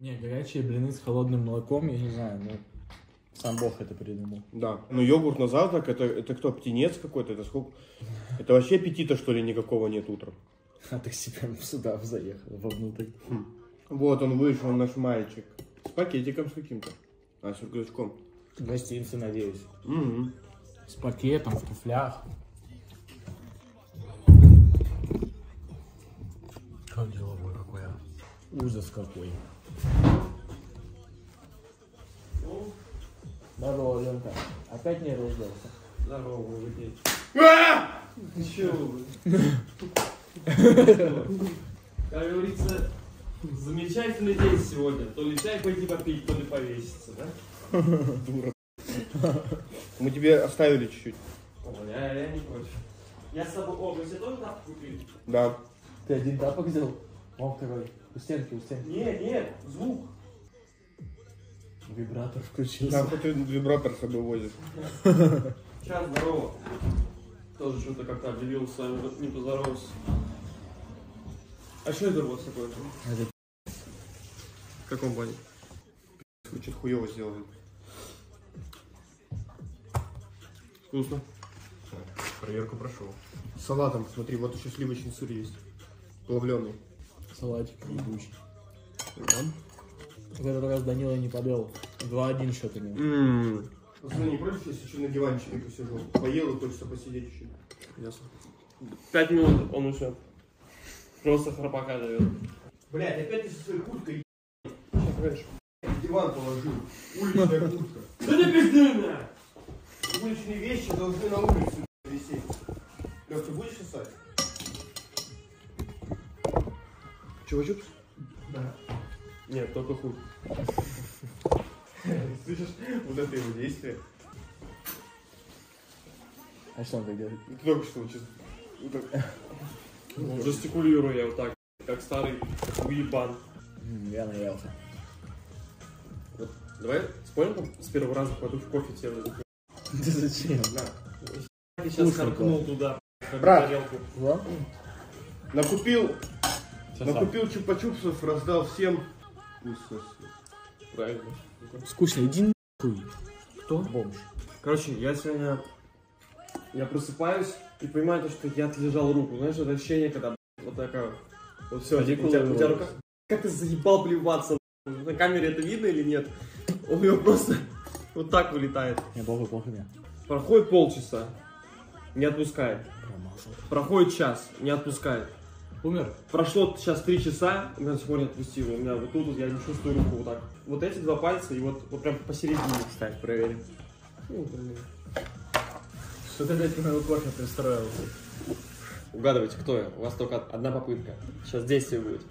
Не, горячие блины с холодным молоком, я не знаю, ну, сам Бог это придумал. Да. Но йогурт на завтрак, это, это кто, птенец какой-то? Это сколько? Это вообще аппетита, что ли, никакого нет утром? А ты себе сюда заехал, вовнутрь. Вот он вышел, наш мальчик. С пакетиком с каким-то. А, с рюкзачком. Гостинцы, надеюсь. Мгм. С пакетом, в туфлях. Как деловой какой, а? Ужас какой. Здорово, Ленка. Опять не разделся. Здорово, вы А! Чего? Как говорится, замечательный день сегодня. То ли чай пойти попить, то ли повеситься, да? Мы тебе оставили чуть-чуть. Я, я не против. Я с собой... О, вы себе тоже тапку купили? Да. Ты один тапок взял? Вон второй. У стенки, у стенки. Нет, нет, звук. Вибратор включился. Там хоть один вибратор с собой возит. Сейчас, здорово. Тоже что-то как-то объявил с вами, не поздоровался. А что это у вас такое? В каком плане? Очень хуево сделано. Вкусно. Проверку прошел. С салатом, смотри, вот еще сливочный сыр есть. Плавленый. Салатик ебучий. В этот раз Данила не подвел. 2-1 счет имел. Ммм. Пацаны, не против, если еще на диванчике посижу? Поел и хочется посидеть еще. Ясно. Пять минут он ушел. Просто храпака дает. Блять, опять ты со своей курткой Сейчас, Диван положил. Уличная куртка. Да не пизды меня! Уличные вещи должны на улице висеть. Лёх, ты будешь сосать? Чего-чупс? Да. Нет, только хуй. Слышишь, вот это его действие. А что он так делает? Ты только что чисто. вот так. Ну, жестикулирую я вот так, как старый уебан. Я наелся. Вот, давай спорим, там, с первого раза пойду в кофе тебе возьму. Ты зачем? Я сейчас Кушай, харкнул туда, на Брат. тарелку. Вот. Накупил, накупил чупа-чупсов, раздал всем. Пусть сосет. Правильно. Скучно, иди нахуй. Кто? Бомж. Короче, я сегодня... Я просыпаюсь и понимаю, то, что я отлежал руку. Знаешь, это ощущение, когда вот такая... Вот все, у тебя, у тебя рука... Как ты заебал плеваться? На камере это видно или нет? У него просто вот так вылетает. Не, плохо, плохо мне. Проходит полчаса, не отпускает. Промазал. Проходит час, не отпускает. Умер? Прошло сейчас три часа, у меня не отпустило. У меня вот тут вот я не чувствую руку вот так. Вот эти два пальца и вот, вот прям посередине. Ставь, проверим. Ну, блин. Что ты опять моего кофе пристроил? Угадывайте, кто я. У вас только одна попытка. Сейчас действие будет.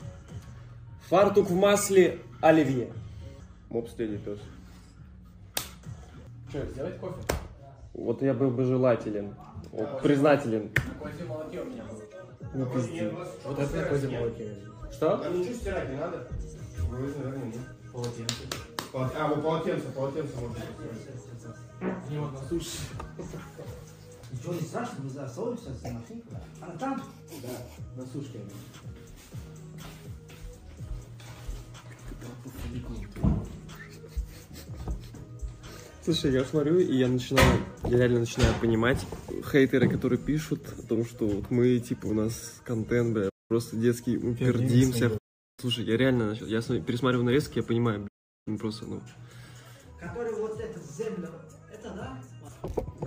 Фартук в масле оливье. Мопс дядя пес. Что, сделать кофе? Вот я был бы желателен. Вот, признателен. На молоке у меня было. Не пизди. Вот это на козе молоке. Что? А ничего стирать не надо? Вроде, наверное, нет. Полотенце. Полот- А, вот полотенце, полотенце можно постирать. Не вот на суши. Ничего не страшно, мы засовываемся с машинкой. Она там. Да, на сушке. Слушай, я смотрю, и я начинаю, я реально начинаю понимать хейтеры, которые пишут о том, что вот мы, типа, у нас контент, бля, просто детский, мы Пердимся. Слушай, я реально, начал- я пересматриваю нарезки, я понимаю, бля, мы просто, ну, Который вот эта земля. Это да?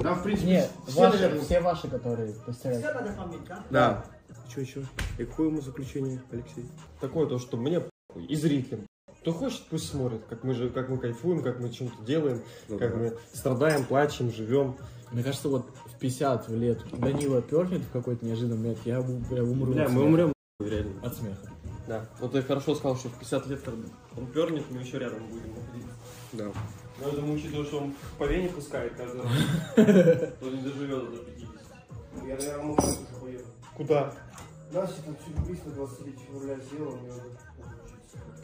Да, в принципе, Нет, все, ваши, наверное. все ваши, которые постирали. Все надо помнить, да? Да. Че, че? И какое ему заключение, Алексей? Такое то, что мне похуй, и зрителям. Кто хочет, пусть смотрит, как мы, же, как мы кайфуем, как мы чем-то делаем, как мы страдаем, плачем, живем. Мне кажется, вот в 50 в лет Данила пернет в какой-то неожиданный момент, я, я умру Бля, от мы умрем, реально. От смеха. Да. Вот ты хорошо сказал, что в 50 лет, когда он пернет, мы еще рядом будем находиться. Да. Но я думаю, учитывая, что он по вене пускает каждый раз, то не доживет до 50. Я, наверное, может, уже поеду. Куда? Настя там все быстро 23 февраля сделала, мне надо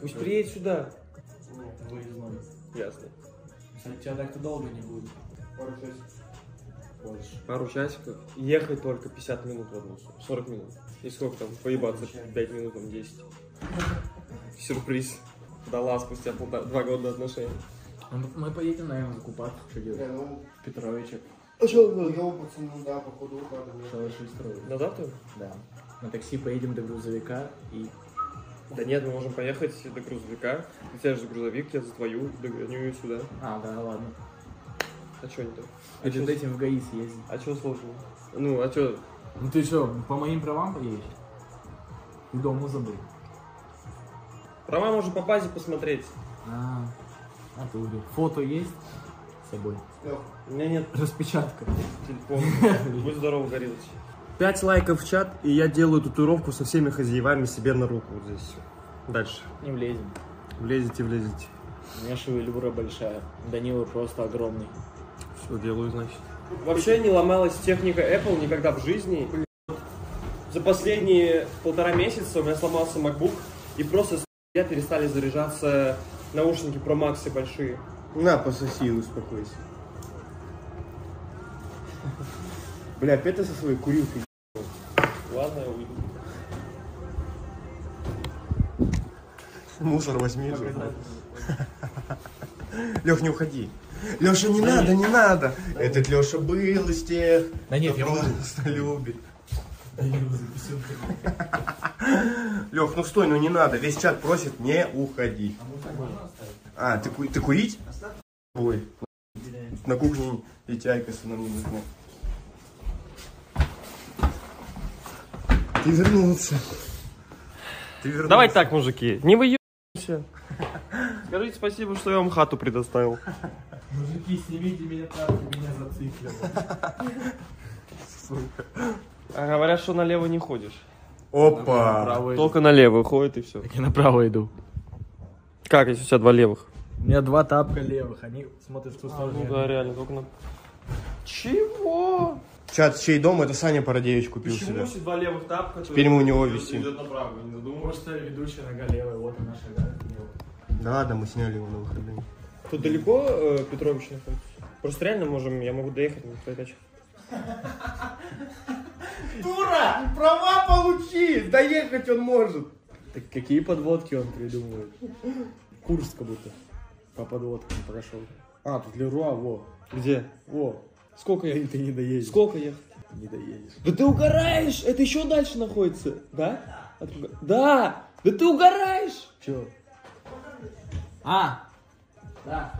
Пусть приедет сюда. Выездной. Ясно. Кстати, тебя так-то долго не будет. пару часов. Больше. Пару часиков. Ехать только 50 минут в одну сторону. 40 минут. И сколько там? Поебаться? 5 минут, там 10. Сюрприз. дала спустя полтора, два года отношений. Ну, Мы поедем, наверное, закупаться, что делать. ну, Петровича, А что? хуёво, пацаны, да, походу, укладывали. шалаши строить. На завтра? Да. На такси поедем до грузовика и... Да нет, мы можем поехать до грузовика. Ты сядешь за грузовик, я за твою, догоню ее сюда. А, да, ладно. А что не так? А Перед чё- этим в ГАИ съездить. А что сложно? Ну, а что? Ну ты что, по моим правам поедешь? И дому забыл. Права можно по базе посмотреть. А, а ты убил. Фото есть с собой? Лёх, У меня нет Распечатка. телефона. Будь здоров, Горилыч. Пять лайков в чат, и я делаю татуировку со всеми хозяевами себе на руку вот здесь. Дальше. Не влезем. Влезете, влезете. У меня шевелюра большая. Данила просто огромный. Все делаю, значит. Вообще не ломалась техника Apple никогда в жизни. За последние полтора месяца у меня сломался MacBook, и просто я перестали заряжаться наушники Pro Max большие. На, пососи и успокойся. Бля, опять ты со своей курилкой. Ладно, я уйду. Мусор возьми. Лех, не уходи. Леша, не надо, не надо. Этот Леша был из тех, Да нет, кто я просто любит. Лех, ну стой, ну не надо. Весь чат просит, не уходи. А, ты, ку- ты курить? Ой. На кухне и чайкасы нам не нужны. Ты вернулся. Ты вернулся. Давайте так, мужики, не выебывайся. Скажите спасибо, что я вам хату предоставил. Мужики, снимите меня так, меня зациклило. А говорят, что налево не ходишь. Опа. Направо иду. Только налево ходит и все. Так я направо иду. Как, если у тебя два левых? У меня два тапка левых, они смотрят в ту сторону. Ну да, реально, только на... Чего? Чат, чей дом? Это Саня Парадевич купил Почему себе. если два левых тапка, Теперь мы у него висим. идет направо, не задумываешься? Может, что ведущая нога левая, вот она шагает лево. Да ладно, мы сняли его на выходные. Тут далеко э, Петрович находится? Просто реально можем, я могу доехать на твоей тачке. Дура! Права получи! Доехать он может! Так какие подводки он придумывает? Курс как будто по подводкам прошел. А, тут Леруа, во. Где? Во. Сколько ехать? ты не доедешь. Сколько ехать? Не доедешь. Да ты угораешь! Это еще дальше находится, да? От Да! Да ты угораешь! Че? А! Да.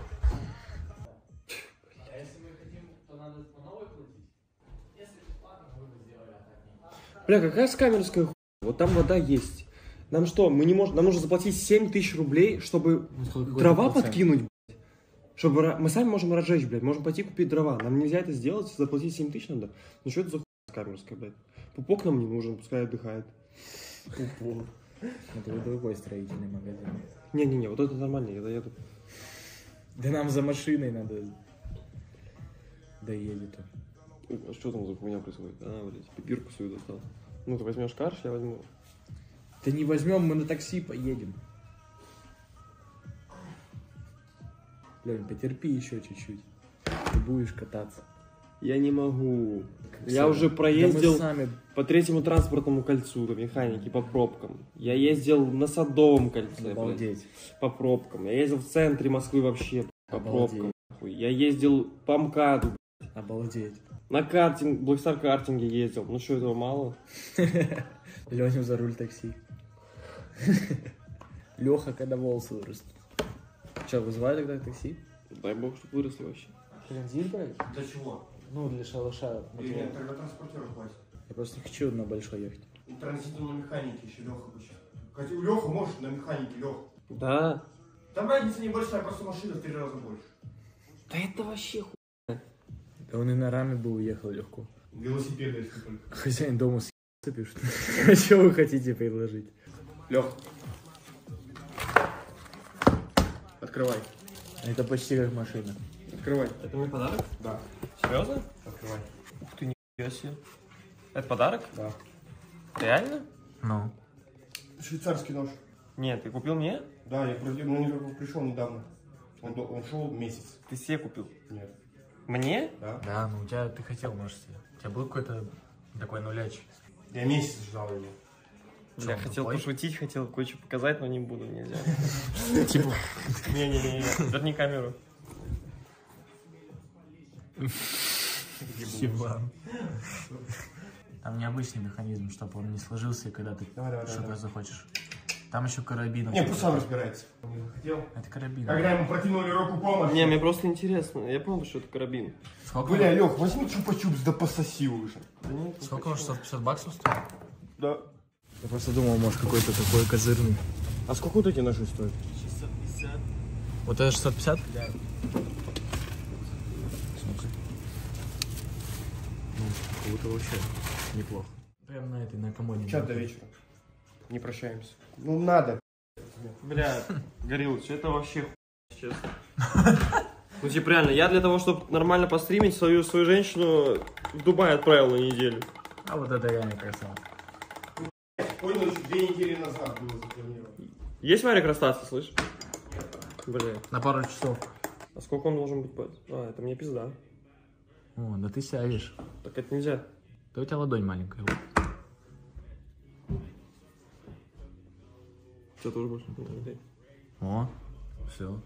А если мы хотим, то надо по новой крутить? Если бесплатно, мы бы сделали, а. Бля, какая скамерская хуйня? Вот там вода есть. Нам что, мы не можем, нам нужно заплатить 7 тысяч рублей, чтобы дрова подкинуть, блядь. Чтобы ра- мы сами можем разжечь, блядь, можем пойти купить дрова. Нам нельзя это сделать, заплатить 7 тысяч надо. Ну что это за хуйня скамерская, блядь? Пупок нам не нужен, пускай отдыхает. Упор. Это вот другой строительный магазин. Не-не-не, вот это нормально, я доеду. Да нам за машиной надо доедет. он. А что там за хуйня происходит? А, блядь, пипирку свою достал. Ну, ты возьмешь карш, я возьму. Да не возьмем, мы на такси поедем. Лень, потерпи еще чуть-чуть. Ты будешь кататься. Я не могу. Как Я всегда. уже Да проездил мы сами. по третьему транспортному кольцу, до механики, по пробкам. Я ездил на Садовом кольце, блядь, Обалдеть. по пробкам. Я ездил в центре Москвы вообще по Обалдеть. пробкам. Я ездил по МКАДу, Обалдеть. на картинг, Blackstar картинге ездил. Ну что, этого мало? Леню за руль такси. Леха, когда волосы вырастут. Че, вызывай тогда такси? Дай бог, чтобы выросли вообще. Бензин брать? Для чего? Ну, для шалаша. материал. тогда транспортера хватит. Я просто не хочу на большой ехать. Транзитом на механике еще Леха бы сейчас. Хотя Леха может на механике, Лех. Да. Там разница небольшая, просто машина в три раза больше. Да это вообще хуй. Да он и на раме бы уехал легко. Велосипеды, если только. Хозяин дома с***ся пишет. А что вы хотите предложить? Лех. Открывай. Это почти как машина. Открывай. Это мне подарок? Да. Серьезно? Открывай. Ух ты, нихуя себе. Это подарок? Да. Реально? Ну. Швейцарский нож. Нет, ты купил мне? Да, я ну пришел недавно. Он, он шел месяц. Ты себе купил? Нет. Мне? Да? Да, ну у тебя ты хотел нож себе. У тебя был какой-то такой нуляч. Я месяц ждал его. Я он хотел тупой? пошутить, хотел кое-что показать, но не буду, нельзя. Типа, Не-не-не, верни камеру. ебан. Там необычный механизм, чтобы он не сложился, когда ты что-то захочешь. Там еще карабин. Не, пусть сам разбирается. Хотел. Это карабин. Когда ему протянули руку помощи. Не, мне просто интересно. Я помню, что это карабин. Сколько, Бля, Лех, возьми чупа-чупс да пососи уже. Да нет, не сколько он, хочу. 650 баксов стоит? Да. Я просто думал, может какой-то такой козырный. А сколько вот эти ножи стоят? Вот это 650? Да. Ну, как-то вообще неплохо. Прям на этой, на комоде. Чат до вечера. Не прощаемся. Ну надо. Бля, Горилыч, это вообще хуй, честно. Ну, типа, реально, я для того, чтобы нормально постримить, свою, свою женщину в Дубай отправил на неделю. А вот это реально красава. Понял, еще две недели назад было запланировано. Есть Марик расстаться, слышь? Бля, На пару часов. а сколько он должен быть? А, это мне пизда. О, да ты сядешь. Так это нельзя. Да у тебя ладонь маленькая. Что тоже больше? О, все.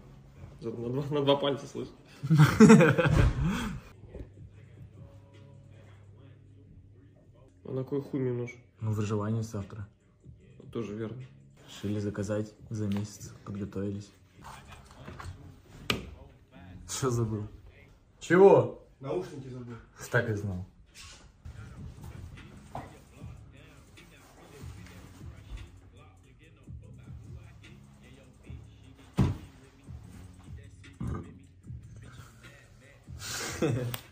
На два, на два пальца, слышь. на кой хуй мне нужен? Ну, выживание завтра. Тоже верно. Решили заказать за месяц. Подготовились. Что забыл? Чего? Наушники забыл. Так и знал.